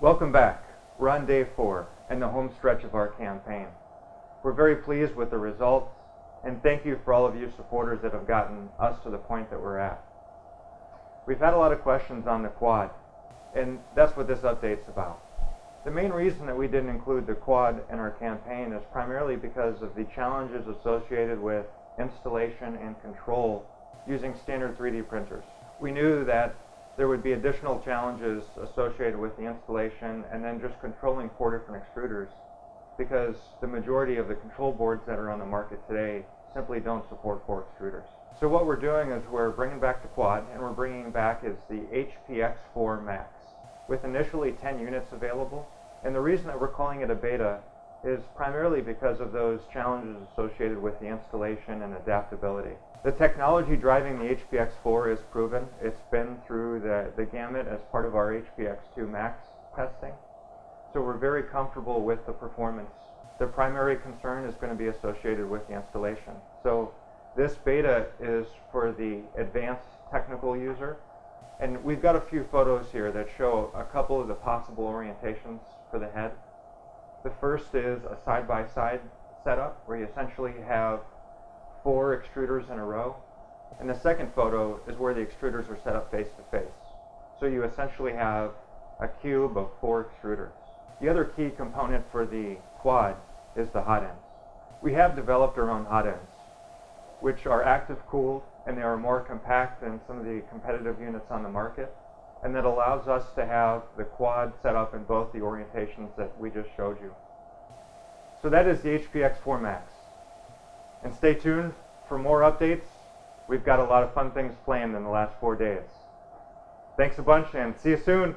Welcome back. We're on day four and the home stretch of our campaign. We're very pleased with the results and thank you for all of you supporters that have gotten us to the point that we're at. We've had a lot of questions on the quad and that's what this update's about. The main reason that we didn't include the quad in our campaign is primarily because of the challenges associated with installation and control using standard 3D printers. We knew that there would be additional challenges associated with the installation and then just controlling four different extruders because the majority of the control boards that are on the market today simply don't support four extruders. So what we're doing is we're bringing back the quad and we're bringing back is the HPX4 Max with initially 10 units available. And the reason that we're calling it a beta is primarily because of those challenges associated with the installation and adaptability. The technology driving the HPX4 is proven. It's the gamut as part of our HPX2 Max testing. So we're very comfortable with the performance. The primary concern is going to be associated with the installation. So this beta is for the advanced technical user and we've got a few photos here that show a couple of the possible orientations for the head. The first is a side-by-side -side setup where you essentially have four extruders in a row. And the second photo is where the extruders are set up face to face. So you essentially have a cube of four extruders. The other key component for the quad is the hot ends. We have developed our own hot ends, which are active cooled and they are more compact than some of the competitive units on the market. And that allows us to have the quad set up in both the orientations that we just showed you. So that is the HPX4 Max. And stay tuned for more updates. We've got a lot of fun things planned in the last four days. Thanks a bunch and see you soon.